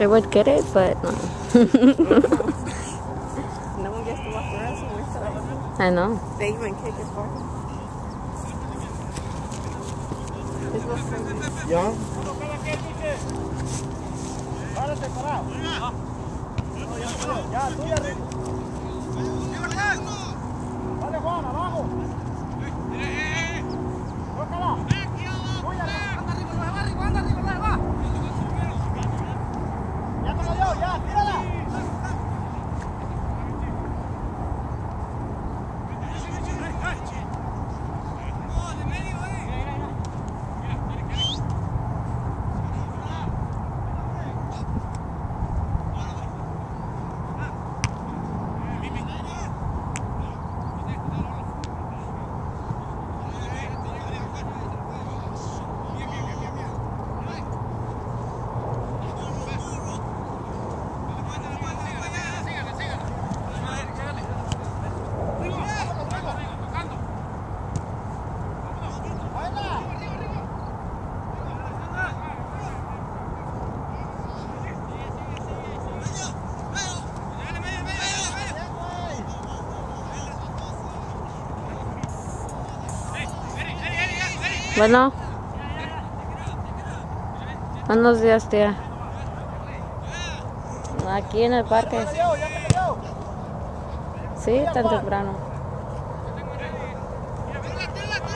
I would get it, but no. No one gets to walk around, so we're still I know. They even kick his party. This was crazy. ¿Ya? Ya te Bueno. Buenos días, tía. Aquí en el parque. Sí, tan temprano.